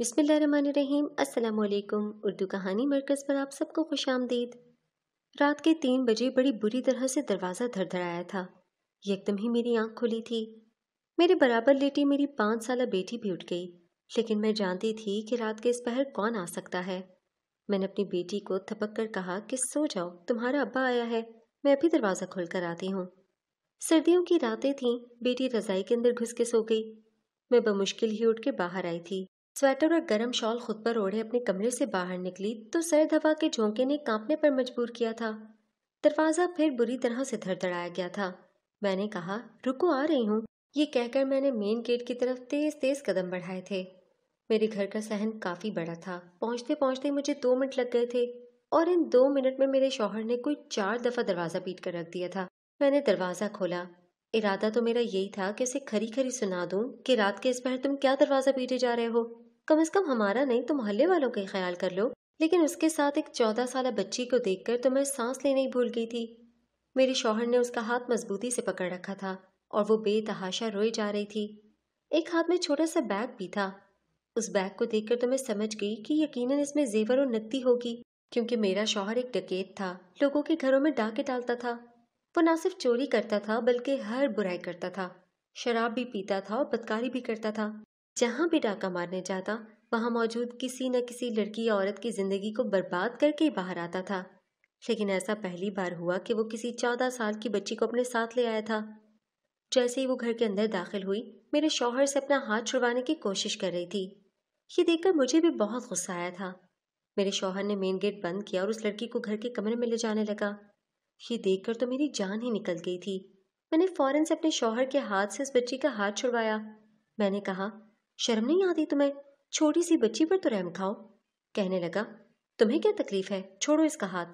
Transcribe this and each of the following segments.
अस्सलाम वालेकुम उर्दू कहानी मरकज़ पर आप सबको खुश आमदीद। रात के तीन बजे बड़ी बुरी तरह से दरवाज़ा धड़धड़ाया था। एकदम ही मेरी आँख खुली थी। मेरे बराबर लेटी मेरी पाँच साल बेटी भी उठ गई। लेकिन मैं जानती थी कि रात के इस पहर कौन आ सकता है। मैंने अपनी बेटी को थपक कर कहा कि, सो जाओ, तुम्हारा अब्बा आया है। मैं अभी दरवाज़ा खोल कर आती हूँ। सर्दियों की रातें थीं। बेटी रजाई के अंदर घुस के सो गई। मैं बमुश्किल ही उठ के बाहर आई थी। स्वेटर और गर्म शॉल खुद पर ओढ़े अपने कमरे से बाहर निकली तो सर्द हवा के झोंके ने कांपने पर मजबूर किया था। दरवाज़ा फिर बुरी तरह से धड़धड़ाया गया था। मैंने कहा, रुको, आ रही हूँ। ये कहकर मैंने मेन गेट की तरफ़ तेज तेज कदम बढ़ाए थे। मेरे घर का सहन काफ़ी बड़ा था। पहुँचते पहुँचते मुझे दो मिनट लग गए थे, और इन दो मिनट में मेरे शौहर ने कोई चार दफ़ा दरवाज़ा पीट कर रख दिया था। मैंने दरवाज़ा खोला। इरादा तो मेरा यही था कि उसे खरी खरी सुना दूँ कि रात के इस पहर तुम क्या दरवाज़ा पीटे जा रहे हो। कम से कम हमारा नहीं तो मोहल्ले वालों का ख्याल कर लो। लेकिन उसके साथ एक चौदह साल बच्ची को देखकर तो मैं सांस लेने ही भूल गई थी। मेरे शौहर ने उसका हाथ मजबूती से पकड़ रखा था और वो बेतहाशा रोई जा रही थी। एक हाथ में छोटा सा बैग भी था। उस बैग को देखकर तो मैं समझ गई कि यकीनन इसमें जेवर और नकदी होगी, क्योंकि मेरा शौहर एक डकेत था, लोगों के घरों में डाके डालता था। वो ना सिर्फ़ चोरी करता था, बल्कि हर बुराई करता था। शराब भी पीता था और बदकारी भी करता था। जहाँ भी डाका मारने जाता, वहाँ मौजूद किसी न किसी लड़की या औरत की ज़िंदगी को बर्बाद करके ही बाहर आता था। लेकिन ऐसा पहली बार हुआ कि वो किसी चौदह साल की बच्ची को अपने साथ ले आया था। जैसे ही वो घर के अंदर दाखिल हुई, मेरे शौहर से अपना हाथ छुड़वाने की कोशिश कर रही थी। ये देखकर मुझे भी बहुत गुस्सा आया था। मेरे शौहर ने मेन गेट बंद किया और उस लड़की को घर के कमरे में ले जाने लगा। ये देखकर तो मेरी जान ही निकल गई थी। मैंने फ़ौरन से अपने शौहर के हाथ से उस बच्ची का हाथ छुड़वाया। मैंने कहा शर्म नहीं आती तुम्हें? छोटी सी बच्ची पर तो रहम खाओ। कहने लगा, तुम्हें क्या तकलीफ़ है? छोड़ो इसका हाथ।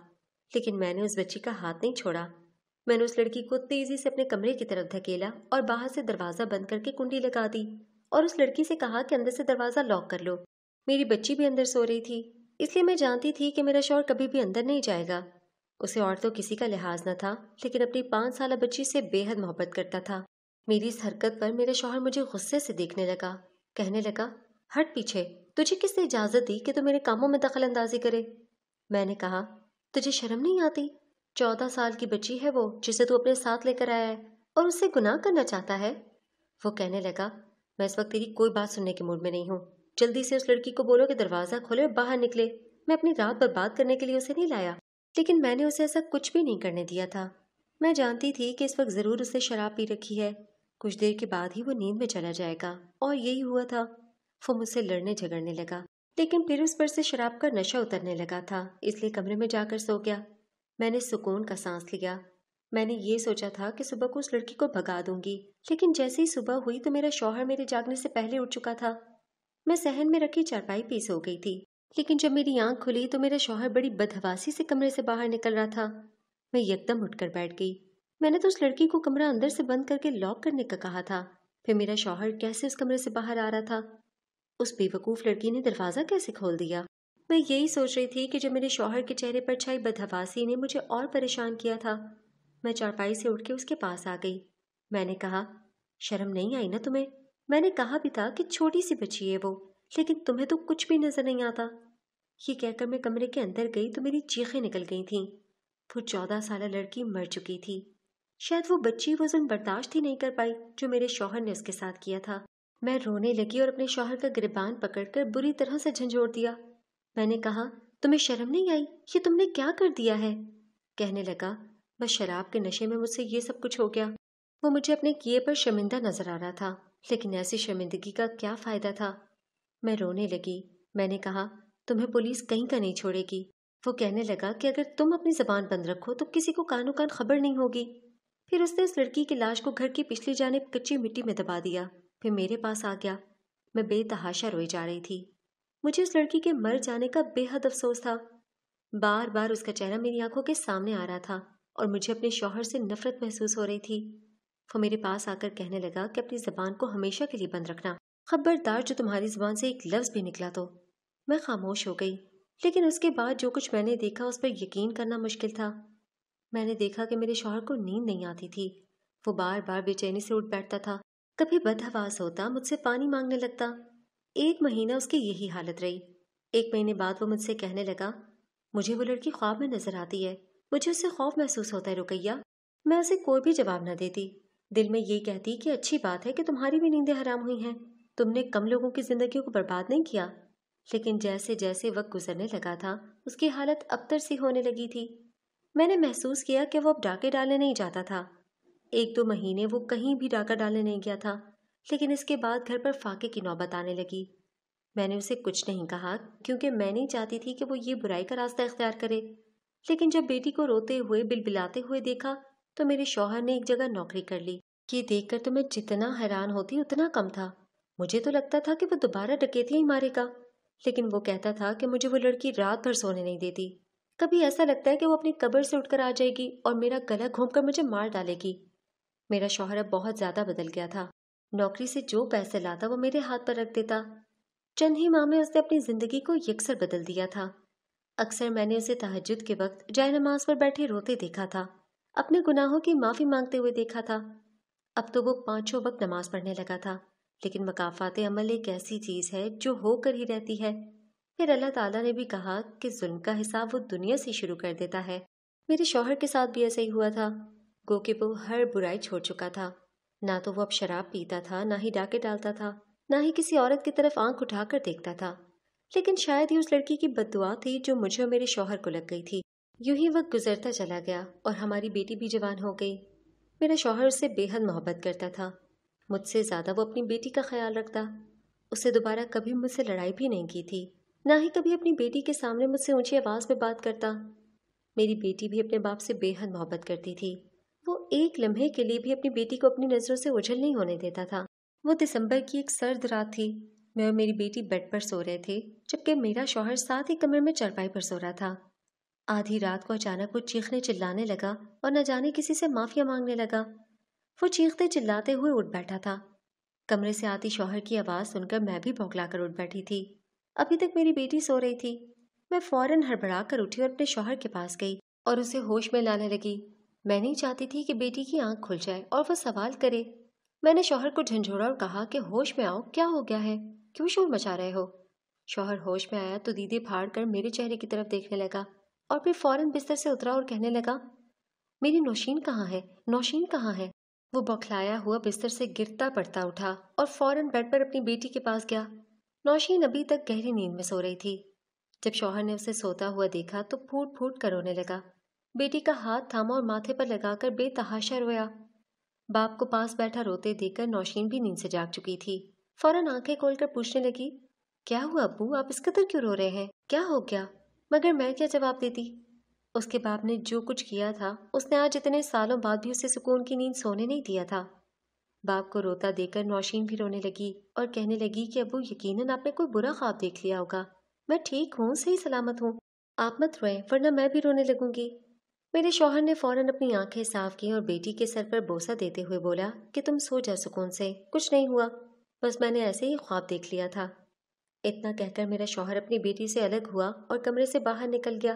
लेकिन मैंने उस बच्ची का हाथ नहीं छोड़ा। मैंने उस लड़की को तेज़ी से अपने कमरे की तरफ़ धकेला और बाहर से दरवाज़ा बंद करके कुंडी लगा दी और उस लड़की से कहा कि अंदर से दरवाज़ा लॉक कर लो। मेरी बच्ची भी अंदर सो रही थी, इसलिए मैं जानती थी कि मेरा शौर कभी भी अंदर नहीं जाएगा। उसे और तो किसी का लिहाज न था, लेकिन अपनी पाँच साल बच्ची से बेहद मोहब्बत करता था। मेरी इस हरकत पर मेरा शौहर मुझे गुस्से से देखने लगा। कहने लगा, हट पीछे, तुझे किसने इजाज़त दी कि तू मेरे कामों में दखल अंदाजी करे? मैंने कहा, तुझे शर्म नहीं आती? चौदह साल की बच्ची है वो, जिसे तू अपने साथ लेकर आया है और उससे गुनाह करना चाहता है? वो कहने लगा, मैं इस वक्त तेरी कोई बात सुनने के मूड में नहीं हूँ। जल्दी से उस लड़की को बोलो कि दरवाज़ा खोले और बाहर निकले। मैं अपनी रात बर्बाद करने के लिए उसे नहीं लाया, लेकिन मैंने उसे ऐसा कुछ भी नहीं करने दिया था। मैं जानती थी कि इस वक्त ज़रूर उसे शराब पी रखी है। कुछ देर के बाद ही वो नींद में चला जाएगा। और यही हुआ था। वो मुझसे लड़ने झगड़ने लगा, लेकिन फिर उस पर से शराब का नशा उतरने लगा था, इसलिए कमरे में जाकर सो गया। मैंने सुकून का सांस लिया। मैंने ये सोचा था कि सुबह को उस लड़की को भगा दूँगी, लेकिन जैसे ही सुबह हुई तो मेरा शौहर मेरे जागने से पहले उठ चुका था। मैं सहन में रखी चारपाई पी सो गई थी, लेकिन जब मेरी आँख खुली तो मेरा शौहर बड़ी बदहवासी से कमरे से बाहर निकल रहा था। मैं यकदम उठकर बैठ गई। मैंने तो उस लड़की को कमरा अंदर से बंद करके लॉक करने का कहा था। फिर मेरा शौहर कैसे उस कमरे से बाहर आ रहा था? उस बेवकूफ़ लड़की ने दरवाज़ा कैसे खोल दिया? मैं यही सोच रही थी कि जब मेरे शौहर के चेहरे पर छाई बदहवासी ने मुझे और परेशान किया था, मैं चारपाई से उठ के उसके पास आ गई। मैंने कहा, शर्म नहीं आई ना तुम्हें? मैंने कहा भी था कि छोटी सी बच्ची है वो, लेकिन तुम्हें तो कुछ भी नज़र नहीं आता। ये कहकर मैं कमरे के अंदर गई तो मेरी चीखें निकल गई थीं। वो चौदह साल लड़की मर चुकी थी। शायद वो बच्ची वज़न बर्दाश्त ही नहीं कर पाई, जो मेरे शौहर ने उसके साथ किया था। मैं रोने लगी और अपने शौहर का गिरबान पकड़कर बुरी तरह से झंझोड़ दिया। मैंने कहा, तुम्हें शर्म नहीं आई? ये तुमने क्या कर दिया है? कहने लगा बस शराब के नशे में मुझसे ये सब कुछ हो गया। वो मुझे अपने किए पर शर्मिंदा नज़र आ रहा था, लेकिन ऐसी शर्मिंदगी का क्या फ़ायदा था? मैं रोने लगी। मैंने कहा, तुम्हें पुलिस कहीं का नहीं छोड़ेगी। वो कहने लगा कि अगर तुम अपनी जबान बंद रखो तो किसी को कानो कान खबर नहीं होगी। फिर उसने उस लड़की की लाश को घर की पिछली जाने कच्ची मिट्टी में दबा दिया। फिर मेरे पास आ गया। मैं बेतहाशा रोई जा रही थी। मुझे उस लड़की के मर जाने का बेहद अफसोस था। बार बार उसका चेहरा मेरी आँखों के सामने आ रहा था और मुझे अपने शौहर से नफरत महसूस हो रही थी। वो मेरे पास आकर कहने लगा कि अपनी जबान को हमेशा के लिए बंद रखना। खबरदार, जो तुम्हारी जबान से एक लफ्ज भी निकला तो। मैं खामोश हो गई, लेकिन उसके बाद जो कुछ मैंने देखा उस पर यकीन करना मुश्किल था। मैंने देखा कि मेरे शौहर को नींद नहीं आती थी। वो बार बार बेचैनी से उठ बैठता था। कभी बदहवास होता, मुझसे पानी मांगने लगता। एक महीना उसकी यही हालत रही। एक महीने बाद वो मुझसे कहने लगा, मुझे वो लड़की ख्वाब में नज़र आती है। मुझे उससे खौफ महसूस होता है, रुकैया। मैं उसे कोई भी जवाब न देती। दिल में ये कहती कि अच्छी बात है कि तुम्हारी भी नींदें हराम हुई हैं। तुमने कम लोगों की ज़िंदगी को बर्बाद नहीं किया। लेकिन जैसे जैसे वक्त गुजरने लगा था, उसकी हालत अबतर सी होने लगी थी। मैंने महसूस किया कि वो अब डाके डालने नहीं जाता था। एक दो महीने वो कहीं भी डाका डालने नहीं गया था, लेकिन इसके बाद घर पर फाके की नौबत आने लगी। मैंने उसे कुछ नहीं कहा, क्योंकि मैं नहीं चाहती थी कि वो ये बुराई का रास्ता इख्तियार करे। लेकिन जब बेटी को रोते हुए, बिलबिलाते हुए देखा तो मेरे शौहर ने एक जगह नौकरी कर ली। ये देखकर तो मैं जितना हैरान होती, उतना कम था। मुझे तो लगता था कि वो दोबारा डकेतियाँ ही मारेगा, लेकिन वो कहता था कि मुझे वो लड़की रात भर सोने नहीं देती। कभी ऐसा लगता है कि वो अपनी कब्र से उठकर आ जाएगी और मेरा गला घूम कर मुझे मार डालेगी। मेरा शौहर अब बहुत ज़्यादा बदल गया था। नौकरी से जो पैसे लाता वो मेरे हाथ पर रख देता। चंद ही माह में उसने अपनी ज़िंदगी को यकसर बदल दिया था। अक्सर मैंने उसे तहजद के वक्त जय नमाज़ पर बैठे रोते देखा था। अपने गुनाहों की माफ़ी मांगते हुए देखा था। अब तो वो पाँचों वक्त नमाज़ पढ़ने लगा था। लेकिन मकाफात अमल एक ऐसी चीज़ है जो होकर ही रहती है। फिर अल्लाह ताला ने भी कहा कि जुल्म का हिसाब वो दुनिया से शुरू कर देता है। मेरे शौहर के साथ भी ऐसा ही हुआ था। गो कि वो हर बुराई छोड़ चुका था। ना तो वो अब शराब पीता था, ना ही डाके डालता था, ना ही किसी औरत की तरफ़ आँख उठाकर देखता था। लेकिन शायद ही उस लड़की की बदुआ थी जो मुझे और मेरे शौहर को लग गई थी। यूँ ही वक्त गुजरता चला गया और हमारी बेटी भी जवान हो गई। मेरा शौहर उससे बेहद मोहब्बत करता था। मुझसे ज़्यादा वो अपनी बेटी का ख्याल रखता। उसे दोबारा कभी मुझसे लड़ाई भी नहीं की थी। ना ही कभी अपनी बेटी के सामने मुझसे ऊँची आवाज़ में बात करता। मेरी बेटी भी अपने बाप से बेहद मोहब्बत करती थी। वो एक लम्हे के लिए भी अपनी बेटी को अपनी नज़रों से उछल नहीं होने देता था। वो दिसंबर की एक सर्द रात थी। मैं और मेरी बेटी बेड पर सो रहे थे, जबकि मेरा शौहर साथ ही कमरे में चरपाई पर सो रहा था। आधी रात को अचानक वो चीखने चिल्लाने लगा और न जाने किसी से माफिया मांगने लगा। वो चीखते चिल्लाते हुए उठ बैठा था। कमरे से आती शौहर की आवाज़ सुनकर मैं भी भौकलाकर उठ बैठी थी। अभी तक मेरी बेटी सो रही थी। मैं फ़ौरन हड़बड़ा कर उठी और अपने शौहर के पास गई और उसे होश में लाने लगी। मैं नहीं चाहती थी कि बेटी की आँख खुल जाए और वह सवाल करे। मैंने शौहर को झंझोड़ा और कहा कि, होश में आओ, क्या हो गया है? क्यों शोर मचा रहे हो? शौहर होश में आया तो दीदी फाड़ कर मेरे चेहरे की तरफ़ देखने लगा और फिर फ़ौरन बिस्तर से उतरा और कहने लगा, मेरी नौशीन कहाँ है? नौशीन कहाँ है? वो बौखलाया हुआ बिस्तर से गिरता पड़ता उठा और फ़ौरन बेड पर अपनी बेटी के पास गया। नौशीन अभी तक गहरी नींद में सो रही थी। जब शौहर ने उसे सोता हुआ देखा तो फूट फूट कर रोने लगा। बेटी का हाथ थामा और माथे पर लगाकर बेतहाशा रोया। बाप को पास बैठा रोते देखकर नौशीन भी नींद से जाग चुकी थी। फ़ौरन आँखें खोलकर पूछने लगी, क्या हुआ अबू आप इस कदर क्यों रो रहे हैं? क्या हो गया? मगर मैं क्या जवाब देती? उसके बाप ने जो कुछ किया था, उसने आज इतने सालों बाद भी उसे सुकून की नींद सोने नहीं दिया था। बाप को रोता देकर नौशीन भी रोने लगी और कहने लगी कि, अबू, यकीनन आपने कोई बुरा ख्वाब देख लिया होगा। मैं ठीक हूँ, सही सलामत हूँ। आप मत रोए, वरना मैं भी रोने लगूँगी। मेरे शौहर ने फ़ौरन अपनी आँखें साफ़ की और बेटी के सर पर बोसा देते हुए बोला कि, तुम सो जा सुकून से, कुछ नहीं हुआ। बस मैंने ऐसे ही ख्वाब देख लिया था। इतना कहकर मेरा शौहर अपनी बेटी से अलग हुआ और कमरे से बाहर निकल गया।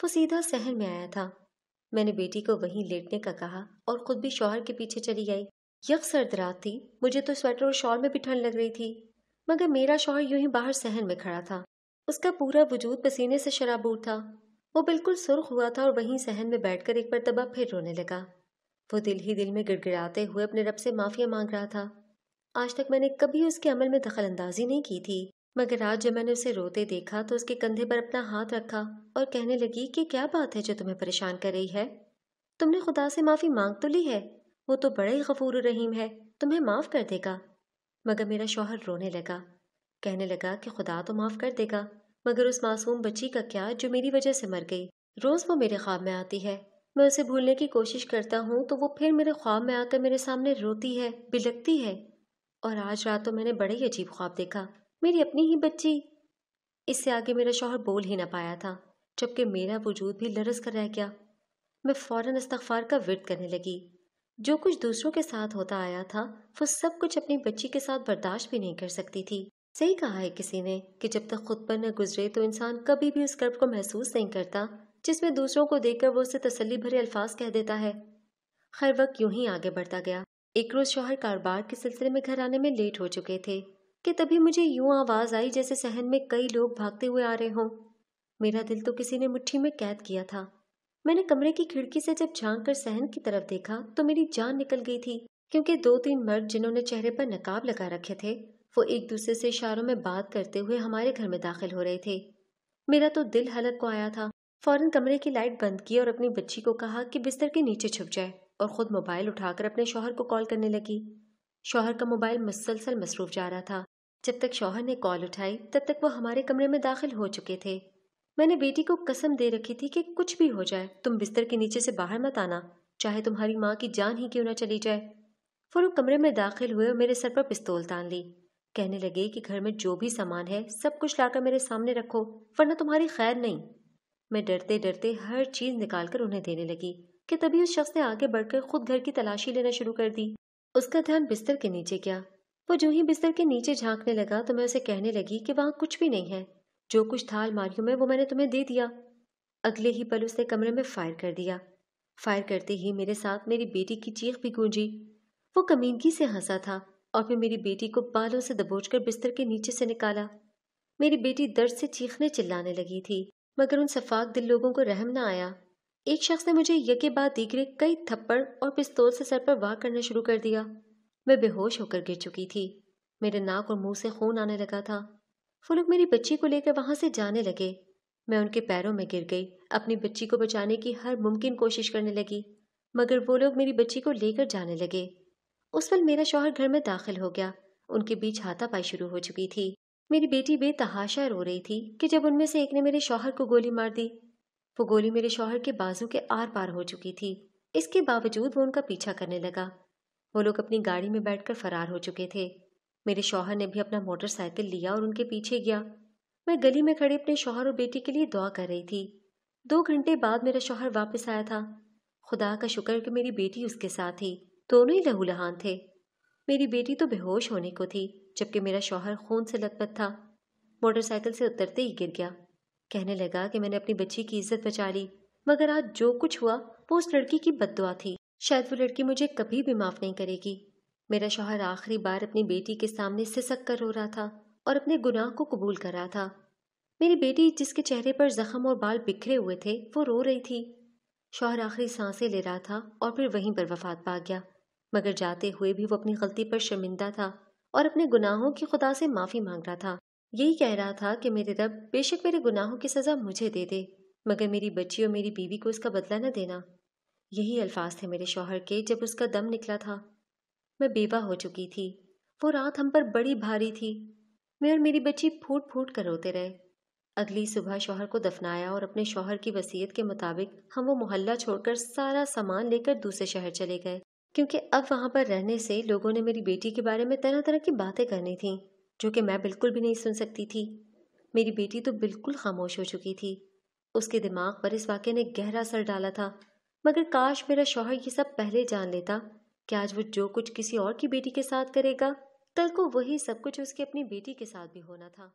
वो सीधा सहन में आया था। मैंने बेटी को वहीं लेटने का कहा और खुद भी शौहर के पीछे चली आई यक सर्द रात थी। मुझे तो स्वेटर और शॉल में भी ठंड लग रही थी। मगर मेरा शौहर यूँ ही बाहर सहन में खड़ा था। उसका पूरा वजूद पसीने से शराबूर था। वो बिल्कुल सुर्ख हुआ था और वहीं सहन में बैठकर एक मरतबा फिर रोने लगा। वो दिल ही दिल में गिड़गिड़ाते हुए अपने रब से माफिया मांग रहा था। आज तक मैंने कभी उसके अमल में दखल अंदाजी नहीं की थी। मगर आज जब मैंने उसे रोते देखा तो उसके कंधे पर अपना हाथ रखा और कहने लगी कि क्या बात है जो तुम्हें परेशान कर रही है? तुमने खुदा से माफ़ी मांग तो ली है। वो तो बड़ा ही गफूर रहीम है, तुम्हें माफ़ कर देगा। मगर मेरा शौहर रोने लगा। कहने लगा कि खुदा तो माफ़ कर देगा, मगर उस मासूम बच्ची का क्या जो मेरी वजह से मर गई। रोज़ वो मेरे ख्वाब में आती है। मैं उसे भूलने की कोशिश करता हूँ तो वो फिर मेरे ख्वाब में आकर मेरे सामने रोती है बिलकती है। और आज रात तो मैंने बड़े ही अजीब ख्वाब देखा, मेरी अपनी ही बच्ची। इससे आगे मेरा शौहर बोल ही ना पाया था, जबकि मेरा वजूद भी लरस कर रह गया। मैं फ़ौरन इस्तफार का विरत करने लगी। जो कुछ दूसरों के साथ होता आया था, वो सब कुछ अपनी बच्ची के साथ बर्दाश्त भी नहीं कर सकती थी। सही कहा है किसी ने कि जब तक खुद पर न गुजरे तो इंसान कभी भी उस कर्ब को महसूस नहीं करता, जिसमें दूसरों को देखकर वो उसे तसल्ली भरे अल्फाज कह देता है। हर वक्त यूँ ही आगे बढ़ता गया। एक रोज शोहर कारोबार के सिलसिले में घर आने में लेट हो चुके थे, कि तभी मुझे यूँ आवाज़ आई जैसे सहन में कई लोग भागते हुए आ रहे हों। मेरा दिल तो किसी ने मुट्ठी में कैद किया था। मैंने कमरे की खिड़की से जब झाँक कर सहन की तरफ़ देखा तो मेरी जान निकल गई थी, क्योंकि दो तीन मर्द जिन्होंने चेहरे पर नकाब लगा रखे थे, वो एक दूसरे से इशारों में बात करते हुए हमारे घर में दाखिल हो रहे थे। मेरा तो दिल हलक को आया था। फ़ौरन कमरे की लाइट बंद की और अपनी बच्ची को कहा कि बिस्तर के नीचे छुप जाए और खुद मोबाइल उठाकर अपने शौहर को कॉल करने लगी। शौहर का मोबाइल मुसलसल मसरूफ जा रहा था। जब तक शौहर ने कॉल उठाई, तब तक वो हमारे कमरे में दाखिल हो चुके थे। मैंने बेटी को कसम दे रखी थी कि कुछ भी हो जाए, तुम बिस्तर के नीचे से बाहर मत आना, चाहे तुम्हारी माँ की जान ही क्यों ना चली जाए। फरूक कमरे में दाखिल हुए और मेरे सर पर पिस्तौल तान ली। कहने लगे कि घर में जो भी सामान है, सब कुछ लाकर मेरे सामने रखो, वरना तुम्हारी खैर नहीं। मैं डरते डरते हर चीज़ निकालकर उन्हें देने लगी, कि तभी उस शख्स ने आगे बढ़कर खुद घर की तलाशी लेना शुरू कर दी। उसका ध्यान बिस्तर के नीचे गया। वो जो ही बिस्तर के नीचे झांकने लगा तो मैं उसे कहने लगी कि वहाँ कुछ भी नहीं है। जो कुछ था अलमारियों में वो मैंने तुम्हें दे दिया। अगले ही पल उसने कमरे में फायर कर दिया। फायर करते ही मेरे साथ मेरी बेटी की चीख भी गूंजी। वो कमीनगी से हंसा था और फिर मेरी बेटी को बालों से दबोचकर बिस्तर के नीचे से निकाला। मेरी बेटी दर्द से चीखने चिल्लाने लगी थी, मगर उन सफाक दिल लोगों को रहम न आया। एक शख्स ने मुझे यके बाद दीगरे कई थप्पड़ और पिस्तौल से सर पर वार करना शुरू कर दिया। मैं बेहोश होकर गिर चुकी थी। मेरे नाक और मुँह से खून आने लगा था। वो लोग मेरी बच्ची को लेकर वहाँ से जाने लगे। मैं उनके पैरों में गिर गई, अपनी बच्ची को बचाने की हर मुमकिन कोशिश करने लगी, मगर वो लोग मेरी बच्ची को लेकर जाने लगे। उस पल मेरा शौहर घर में दाखिल हो गया। उनके बीच हाथापाई शुरू हो चुकी थी। मेरी बेटी बेतहाशा रो रही थी कि जब उनमें से एक ने मेरे शौहर को गोली मार दी, वो गोली मेरे शौहर के बाजू के आर पार हो चुकी थी। इसके बावजूद वो उनका पीछा करने लगा। वो लोग अपनी गाड़ी में बैठकर फरार हो चुके थे। मेरे शौहर ने भी अपना मोटरसाइकिल लिया और उनके पीछे गया। मैं गली में खड़े अपने शौहर और बेटी के लिए दुआ कर रही थी। दो घंटे बाद मेरा शौहर वापस आया था। खुदा का शुक्र कि मेरी बेटी उसके साथ थी। दोनों ही लहूलहान थे। मेरी बेटी तो बेहोश होने को थी, जबकि मेरा शौहर खून से लथपथ था। मोटरसाइकिल से उतरते ही गिर गया। कहने लगा कि मैंने अपनी बच्ची की इज़्ज़त बचा ली, मगर आज जो कुछ हुआ, वो उस लड़की की बददुआ थी। शायद वो लड़की मुझे कभी भी माफ़ नहीं करेगी। मेरा शौहर आखिरी बार अपनी बेटी के सामने सिसक कर रो रहा था और अपने गुनाह को कबूल कर रहा था। मेरी बेटी जिसके चेहरे पर जख्म और बाल बिखरे हुए थे, वो रो रही थी। शौहर आखिरी साँसें ले रहा था और फिर वहीं पर वफात पा गया। मगर जाते हुए भी वो अपनी गलती पर शर्मिंदा था और अपने गुनाहों की खुदा से माफ़ी मांग रहा था। यही कह रहा था कि मेरे रब बेशक मेरे गुनाहों की सज़ा मुझे दे दे, मगर मेरी बच्ची और मेरी बीवी को इसका बदला न देना। यही अल्फाज थे मेरे शौहर के जब उसका दम निकला था। मैं बेवा हो चुकी थी। वो रात हम पर बड़ी भारी थी। मैं और मेरी बच्ची फूट फूट कर रोते रहे। अगली सुबह शोहर को दफनाया और अपने शोहर की वसीयत के मुताबिक हम वो मोहल्ला छोड़कर सारा सामान लेकर दूसरे शहर चले गए, क्योंकि अब वहाँ पर रहने से लोगों ने मेरी बेटी के बारे में तरह तरह की बातें करनी थी, जो कि मैं बिल्कुल भी नहीं सुन सकती थी। मेरी बेटी तो बिल्कुल खामोश हो चुकी थी। उसके दिमाग पर इस वाक्य ने गहरा असर डाला था, मगर काश मेरा शोहर ये सब पहले जान लेता कि आज वो जो कुछ किसी और की बेटी के साथ करेगा, कल को वही सब कुछ उसकी अपनी बेटी के साथ भी होना था।